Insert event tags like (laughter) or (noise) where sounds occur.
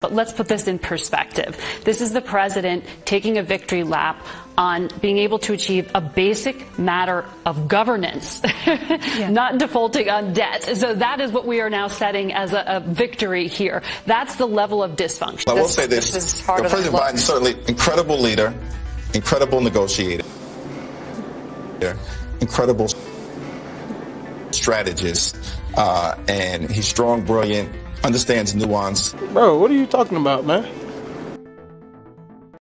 But let's put this in perspective. This is the president taking a victory lap on being able to achieve a basic matter of governance, (laughs) yeah. not defaulting on debt. So that is what we are now setting as a, a victory here. That's the level of dysfunction. I will say this. this President Biden certainly incredible leader, incredible negotiator, incredible strategist, uh, and he's strong, brilliant, understands nuance. Bro, what are you talking about, man?